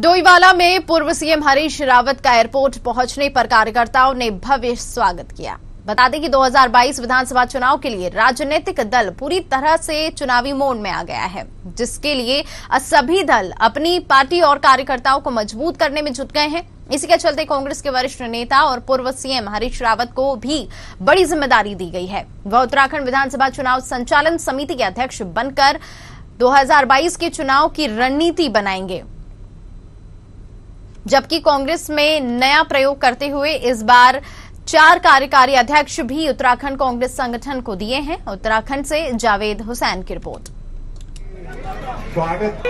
डोईवाला में पूर्व सीएम हरीश रावत का एयरपोर्ट पहुँचने पर कार्यकर्ताओं ने भव्य स्वागत किया। बता दें कि 2022 विधानसभा चुनाव के लिए राजनीतिक दल पूरी तरह से चुनावी मोड में आ गया है, जिसके लिए सभी दल अपनी पार्टी और कार्यकर्ताओं को मज़बूत करने में जुट गए हैं। इसी के चलते कांग्रेस के वरिष्ठ नेता और पूर्व सीएम हरीश रावत को भी बड़ी ज़िम्मेदारी दी गई है। वह उत्तराखंड विधानसभा चुनाव संचालन समिति के अध्यक्ष बनकर 2022 के चुनाव की रणनीति बनाएँगे। जबकि कांग्रेस में नया प्रयोग करते हुए इस बार चार कार्यकारी अध्यक्ष भी उत्तराखंड कांग्रेस संगठन को दिए हैं। उत्तराखंड से जावेद हुसैन की रिपोर्ट। स्वागत।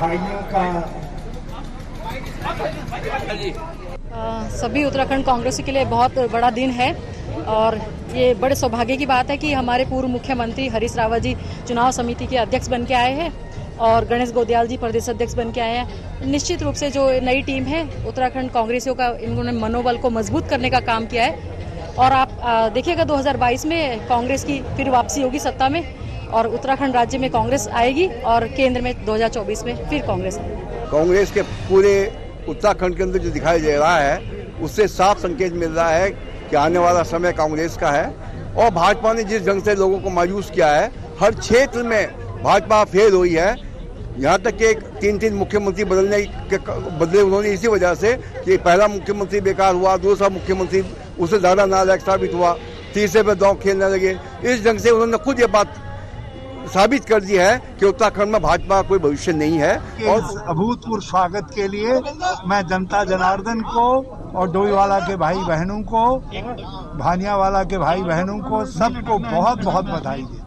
भाइयों का। सभी उत्तराखंड कांग्रेस के लिए बहुत बड़ा दिन है और ये बड़े सौभाग्य की बात है कि हमारे पूर्व मुख्यमंत्री हरीश रावत जी चुनाव समिति के अध्यक्ष बन के आए हैं। और गणेश गोदयाल जी प्रदेश अध्यक्ष बन के आए हैं। निश्चित रूप से जो नई टीम है, उत्तराखंड कांग्रेसियों का, इन्होंने मनोबल को मज़बूत करने का काम किया है। और आप देखिएगा 2022 में कांग्रेस की फिर वापसी होगी सत्ता में, और उत्तराखंड राज्य में कांग्रेस आएगी, और केंद्र में 2024 में फिर कांग्रेस कांग्रेस के पूरे उत्तराखंड के अंदर जो दिखाई दे रहा है, उससे साफ़ संकेत मिल रहा है कि आने वाला समय कांग्रेस का है। और भाजपा ने जिस ढंग से लोगों को मायूस किया है, हर क्षेत्र में भाजपा फेल हुई है। यहाँ तक कि तीन तीन मुख्यमंत्री बदलने के बदले उन्होंने इसी वजह से कि पहला मुख्यमंत्री बेकार हुआ दूसरा मुख्यमंत्री उससे ज़्यादा नालायक साबित हुआ तीसरे पे दाव खेलने लगे। इस ढंग से उन्होंने खुद ये बात साबित कर दी है कि उत्तराखंड में भाजपा कोई भविष्य नहीं है और अभूतपूर्व स्वागत के लिए मैं जनता जनार्दन को और डोईवाला के भाई बहनों को भानियावाला के भाई बहनों को सबको बहुत बहुत बधाई दी